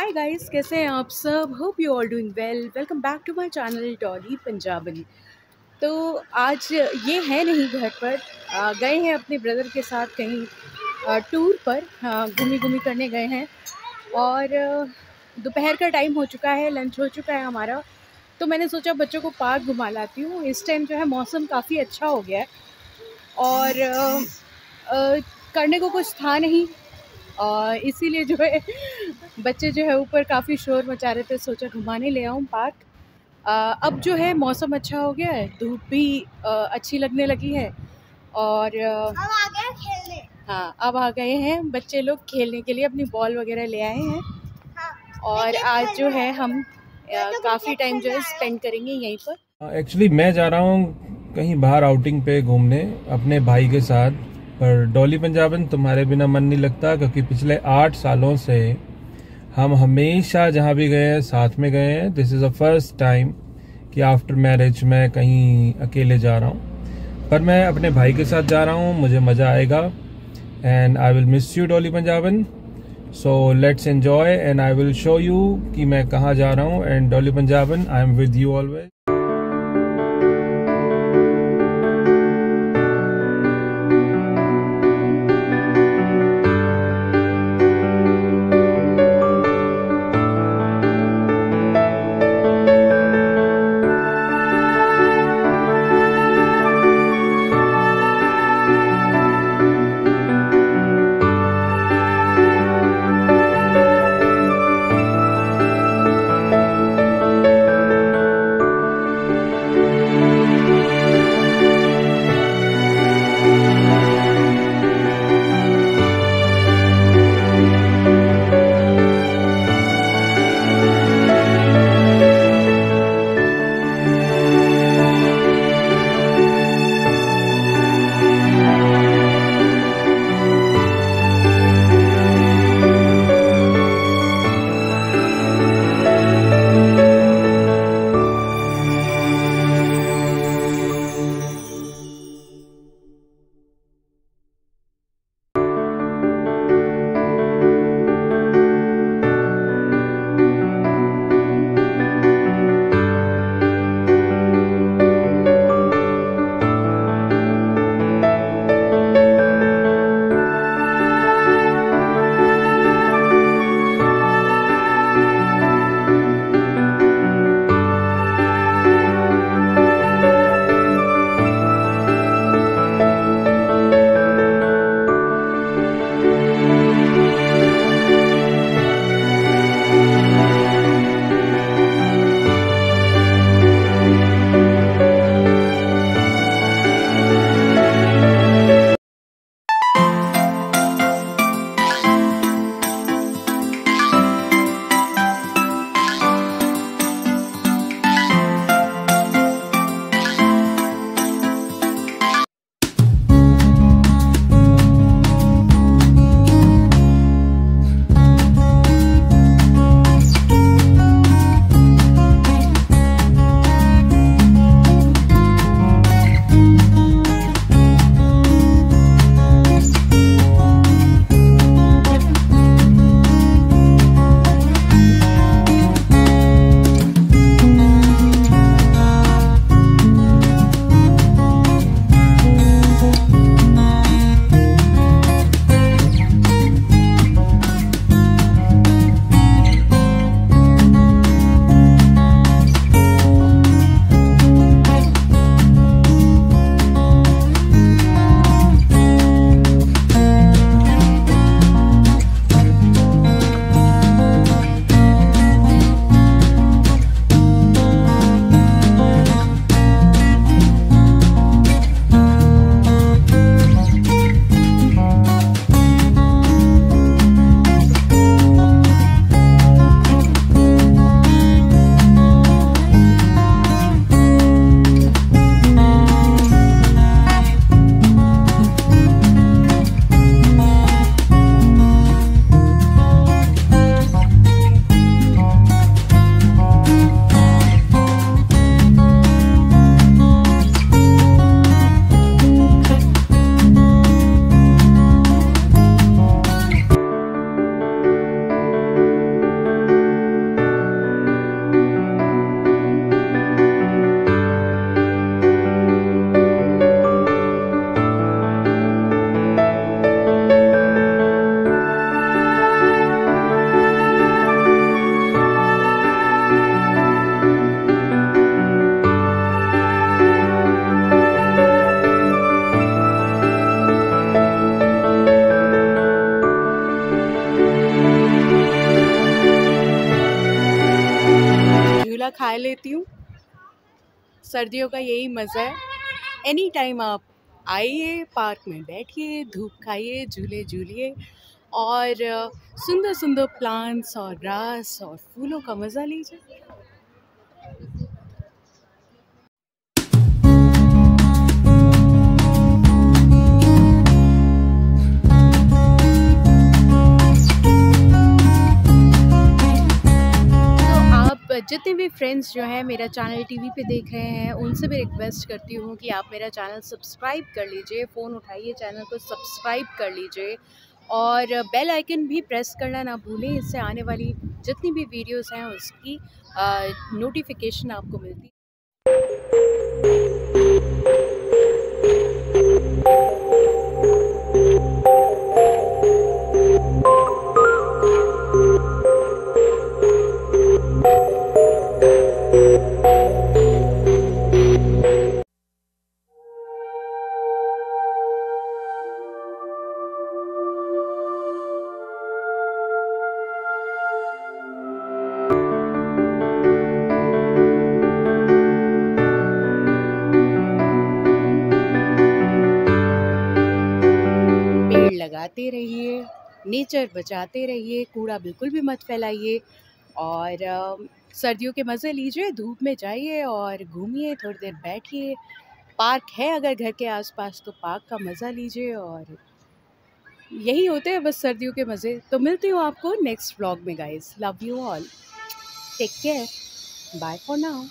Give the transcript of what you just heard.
Hi guys कैसे हैं आप सब? Hope you all doing well welcome back to my channel Dolly Punjaban तो आज ये है नहीं घर पर. गए हैं अपने ब्रदर के साथ कहीं टूर पर. घूमी घूमी करने गए हैं. और दोपहर का टाइम हो चुका है लंच हो चुका है हमारा. तो मैंने सोचा बच्चों को पार्क घुमा लाती हूँ. इस टाइम जो है मौसम काफ़ी अच्छा हो गया है. और आ, आ, करने को कुछ था नहीं. और इसीलिए जो है बच्चे जो है ऊपर काफ़ी शोर मचा रहे थे सोचा घुमाने ले आऊँ पार्क। अब जो है मौसम अच्छा हो गया है धूप भी आ, अच्छी लगने लगी है। और अब आ गए खेलने। हाँ अब आ गए हैं बच्चे लोग खेलने के लिए अपनी बॉल वगैरह ले आए हैं। हाँ, और आज जो है हम काफ़ी टाइम जो है स्पेंड करेंगे यहीं पर। एक्चुअली मैं जा रहा हूँ कहीं बाहर आउटिंग पे घूमने अपने भाई के साथ। पर डॉली पंजाबन तुम्हारे बिना मन नहीं लगता, क्योंकि पिछले आठ सालों से हम हमेशा जहाँ भी गए हैं, साथ में गए हैं। This is a first time कि आफ्टर मैरिज मैं कहीं अकेले जा रहा हूँ। पर मैं अपने भाई के साथ जा रहा हूँ, मुझे मज़ा आएगा and I will miss you Dolly Punjaban. So let's enjoy and I will show you कि मैं कहाँ जा रहा हूँ and Dolly Punjaban I am with you always खा लेती हूँ। सर्दियों का यही मज़ा है। एनी टाइम आप आइए, पार्क में बैठिए, धूप खाइए झूले झूलिए और सुंदर सुंदर प्लांट्स और ग्रास और फूलों का मज़ा लीजिए। जितने भी फ्रेंड्स जो हैं मेरा चैनल टीवी पे देख रहे हैं, उनसे भी रिक्वेस्ट करती हूँ कि आप मेरा चैनल सब्सक्राइब कर लीजिए फ़ोन उठाइए चैनल को सब्सक्राइब कर लीजिए और बेल आइकन भी प्रेस करना ना भूलें, इससे आने वाली जितनी भी वीडियोस हैं उसकी नोटिफिकेशन आपको मिलती लगाते रहिए नेचर बचाते रहिए, कूड़ा बिल्कुल भी मत फैलाइए और सर्दियों के मज़े लीजिए, धूप में जाइए और घूमिए, थोड़ी देर बैठिए। पार्क है अगर घर के आसपास तो पार्क का मज़ा लीजिए और यही होते हैं बस सर्दियों के मज़े। तो मिलती हूँ आपको नेक्स्ट व्लॉग में guys love you all take care bye for now